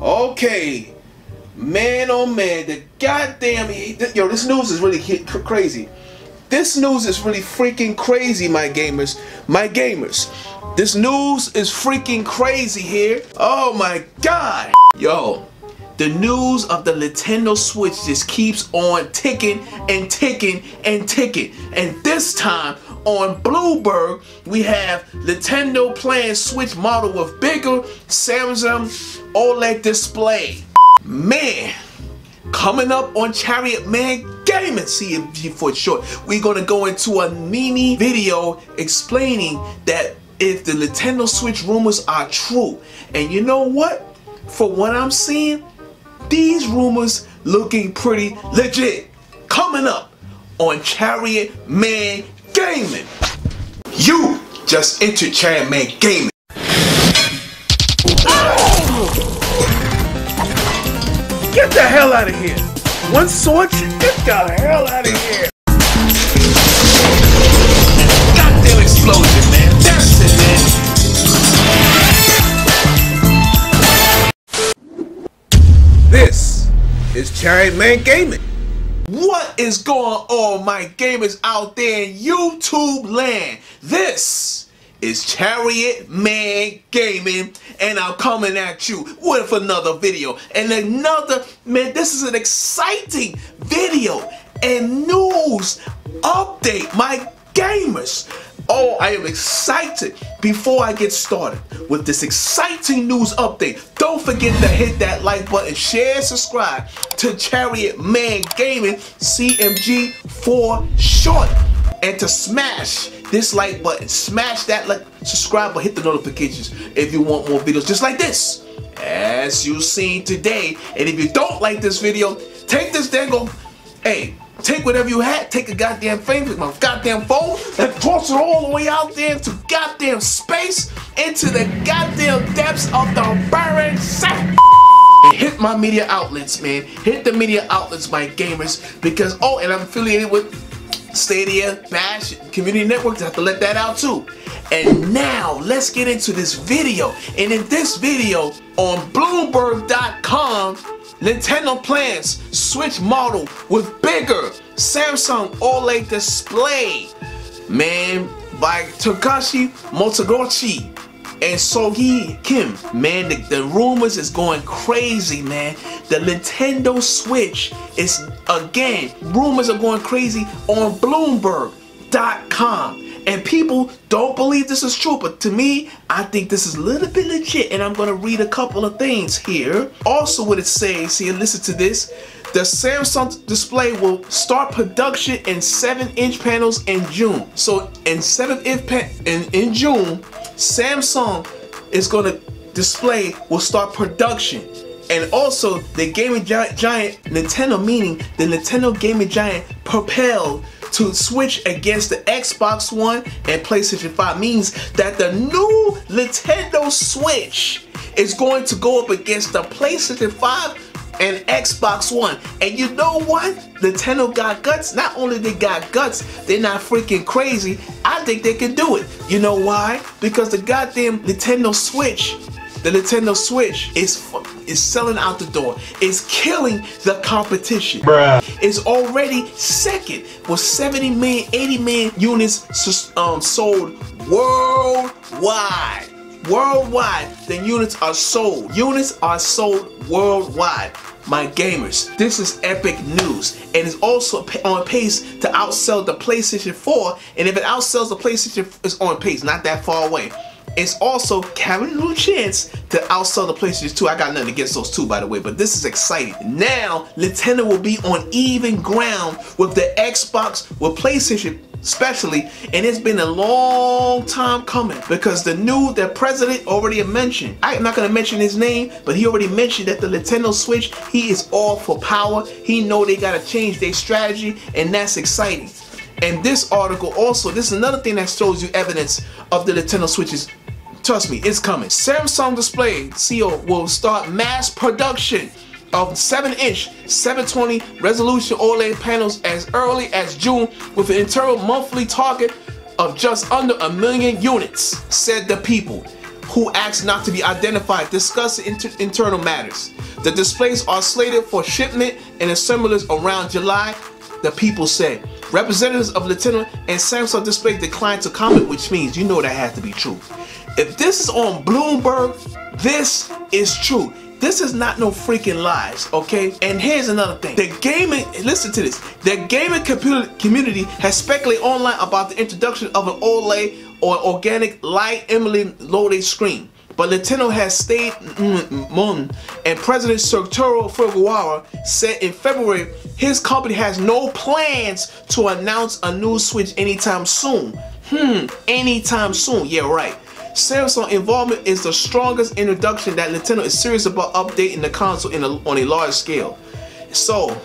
Okay, man, oh man, the goddamn yo, this news is really crazy. This news is really freaking crazy, my gamers. My gamers. This news is freaking crazy here. Oh my god. Yo, the news of the Nintendo Switch just keeps on ticking and ticking and ticking. And this time on Bloomberg, we have Nintendo plans Switch model with bigger Samsung OLED display. Man, coming up on Chariot Man Gaming, CMG for short, we're gonna go into a mini video explaining that if the Nintendo Switch rumors are true. And you know what? For what I'm seeing, these rumors looking pretty legit. Coming up on Chariot Man Gaming. You just entered Man Gaming. Get the hell out of here. One sword, get the hell out of here. Goddamn explosion, man. That's it, man. This is Chariot Man Gaming. What is going on, my gamers out there in YouTube land? This is Chariot Man Gaming, and I'm coming at you with another video. And another, man, this is an exciting video and news update, my gamers. Oh, I am excited. Before I get started with this exciting news update, don't forget to hit that like button, share, subscribe to Chariot Man Gaming CMG for short. And to smash this like button, smash that like, subscribe, but hit the notifications if you want more videos just like this. As you've seen today. And if you don't like this video, take this dangle, hey, Take whatever you had, take a goddamn thing with my goddamn phone, and toss it all the way out there into goddamn space, into the goddamn depths of the barren. And hit my media outlets, man. Hit the media outlets, my gamers, because, oh, and I'm affiliated with Stadia, Bash, Community Networks. I have to let that out too. And now, let's get into this video. And in this video, on Bloomberg.com, Nintendo plans Switch model with bigger Samsung OLED display. Man, by Takashi Motoguchi and Sogi Kim. Man, the, the, rumors is going crazy, man. The Nintendo Switch is, again, rumors are going crazy on Bloomberg.com. And people don't believe this is true, but to me, I think this is a little bit legit, and I'm gonna read a couple of things here. Also, what it says here, listen to this. The Samsung display will start production in 7-inch panels in June. So in 7-inch in, in June, Samsung is gonna display will start production. And also, the gaming giant, giant Nintendo, meaning the Nintendo gaming giant, propelled to switch against the Xbox One and PlayStation 5 means that the new Nintendo Switch is going to go up against the PlayStation 5 and Xbox One. And you know what? Nintendo got guts. Not only they got guts, they're not freaking crazy. I think they can do it. You know why? Because the goddamn Nintendo Switch the Nintendo Switch is is selling out the door. It's killing the competition. Bruh. It's already second with 70 million, 80 million units um, sold worldwide. Worldwide, the units are sold. Units are sold worldwide my gamers. This is epic news and is also on pace to outsell the PlayStation 4 and if it outsells the PlayStation, it's on pace, not that far away. It's also having a little chance to outsell the PlayStation 2. I got nothing against those two, by the way, but this is exciting. Now, Nintendo will be on even ground with the Xbox, with PlayStation especially, and it's been a long time coming because the new, the president already mentioned, I'm not going to mention his name, but he already mentioned that the Nintendo Switch, he is all for power. He know they got to change their strategy, and that's exciting. And this article also, this is another thing that shows you evidence of the Nintendo Switch's Trust me, it's coming. Samsung Display CEO will start mass production of 7-inch 720 resolution OLED panels as early as June with an internal monthly target of just under a million units, said the people. who asked not to be identified discussed inter internal matters. The displays are slated for shipment and assemblers around July, the people said. Representatives of Nintendo and Samsung Display declined to comment, which means you know that has to be true. If this is on Bloomberg, this is true. This is not no freaking lies, okay? And here's another thing. The gaming, listen to this. The gaming computer community has speculated online about the introduction of an OLED or organic light AMOLED loaded screen. But Nintendo has stayed mum, and President Satoru Fujiwara said in February his company has no plans to announce a new Switch anytime soon. Hmm, anytime soon. Yeah, right. Samsung involvement is the strongest introduction that Nintendo is serious about updating the console a, on a large scale. So,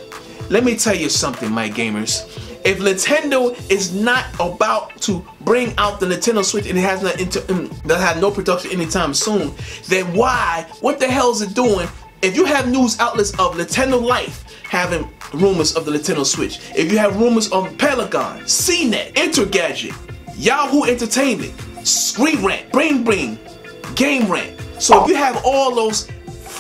let me tell you something, my gamers. If Nintendo is not about to bring out the Nintendo Switch and it has not into, um, that have no production anytime soon, then why? What the hell is it doing? If you have news outlets of Nintendo Life having rumors of the Nintendo Switch, if you have rumors on Pelagon, CNET, Engadget, Yahoo Entertainment, Screen Rant, Brain Brain, Game Rant. So if you have all those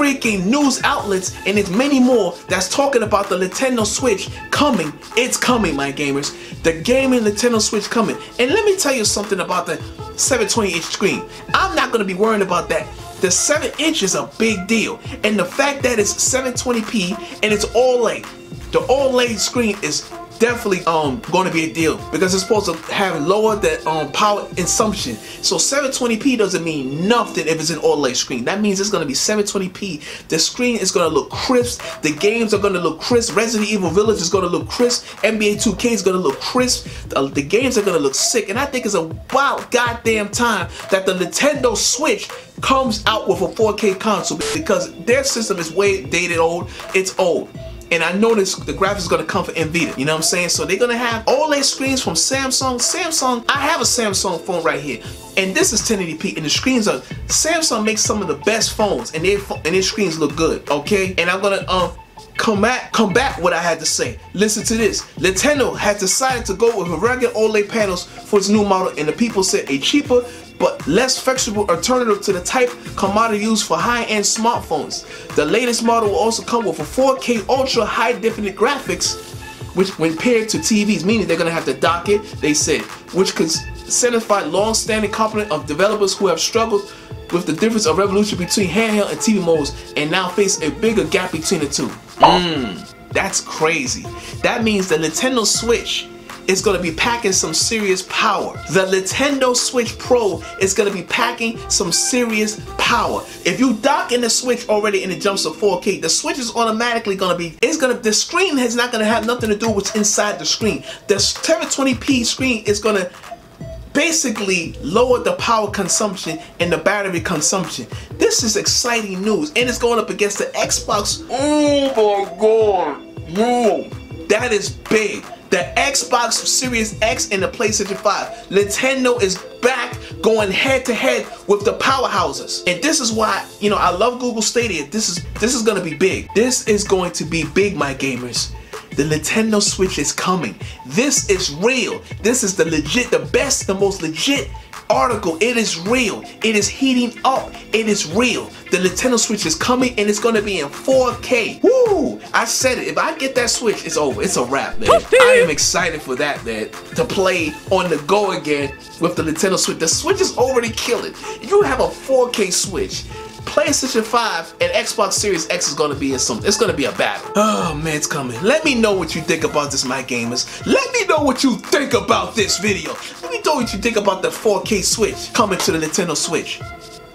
freaking news outlets and it's many more that's talking about the Nintendo Switch coming. It's coming, my gamers. The gaming Nintendo Switch coming. And let me tell you something about the 720 inch screen. I'm not going to be worrying about that. The 7 inch is a big deal. And the fact that it's 720p and it's OLED. The OLED screen is definitely um going to be a deal because it's supposed to have lower the um power consumption. So 720p doesn't mean nothing if it's an OLED screen. That means it's going to be 720p. The screen is going to look crisp. The games are going to look crisp. Resident Evil Village is going to look crisp. NBA 2K is going to look crisp. The, the games are going to look sick. And I think it's a wild goddamn time that the Nintendo Switch comes out with a 4K console because their system is way dated old. It's old. And I noticed the graphics gonna come for NVIDIA, you know what I'm saying? So they're gonna have OLED screens from Samsung. Samsung, I have a Samsung phone right here. And this is 1080p and the screens are, Samsung makes some of the best phones and their, and their screens look good, okay? And I'm gonna um, combat, combat what I had to say. Listen to this. Nintendo had decided to go with a regular OLED panels for its new model and the people said a cheaper but less flexible alternative to the type commodity used for high-end smartphones. The latest model will also come with a 4K ultra high definition graphics which when paired to TVs, meaning they're gonna have to dock it, they said, which could satisfy long-standing component of developers who have struggled with the difference of revolution between handheld and TV modes and now face a bigger gap between the two. Mmm, that's crazy. That means the Nintendo Switch is going to be packing some serious power. The Nintendo Switch Pro is going to be packing some serious power. If you dock in the Switch already and it jumps to 4K, the Switch is automatically going to be, it's going to, the screen is not going to have nothing to do with what's inside the screen. The 720p screen is going to basically lower the power consumption and the battery consumption. This is exciting news and it's going up against the Xbox. Oh my god. Whoa. That is big the Xbox Series X and the PlayStation 5. Nintendo is back going head to head with the powerhouses. And this is why, you know, I love Google Stadia. This is this is gonna be big. This is going to be big, my gamers. The Nintendo Switch is coming. This is real. This is the legit, the best, the most legit article. It is real. It is heating up. It is real. The Nintendo Switch is coming and it's going to be in 4K. Woo! I said it. If I get that Switch, it's over. It's a wrap, man. I am excited for that, man. To play on the go again with the Nintendo Switch. The Switch is already killing. If you have a 4K Switch, PlayStation 5 and Xbox Series X is gonna be in some it's gonna be a battle. Oh man, it's coming. Let me know what you think about this, my gamers. Let me know what you think about this video. Let me know what you think about the 4K Switch coming to the Nintendo Switch.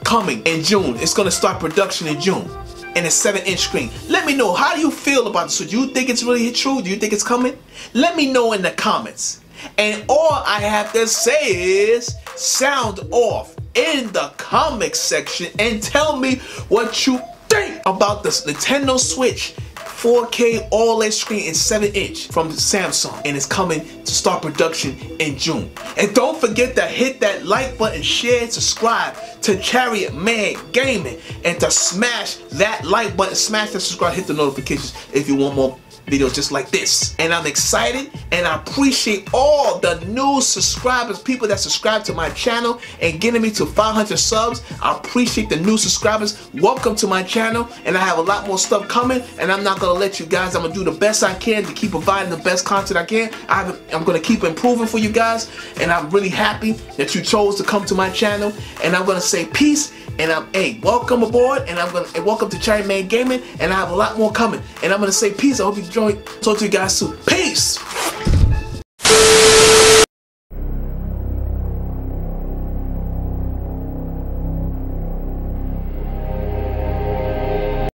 Coming in June. It's gonna start production in June. And a 7 inch screen. Let me know, how do you feel about this? Do you think it's really true? Do you think it's coming? Let me know in the comments. And all I have to say is sound off in the comments section and tell me what you think about this Nintendo Switch 4K OLED screen in 7 inch from Samsung and it's coming to start production in June. And don't forget to hit that like button, share, subscribe to Chariot Man Gaming and to smash that like button, smash that subscribe, hit the notifications if you want more videos just like this. And I'm excited and I appreciate all the new subscribers, people that subscribe to my channel and getting me to 500 subs. I appreciate the new subscribers. Welcome to my channel and I have a lot more stuff coming and I'm not gonna let you guys, I'm gonna do the best I can to keep providing the best content I can. I am gonna keep improving for you guys and I'm really happy that you chose to come to my channel and I'm gonna say peace and I'm hey welcome aboard and I'm gonna and welcome to Chariot Man Gaming and I have a lot more coming and I'm gonna say peace I hope you enjoy talk to you guys soon peace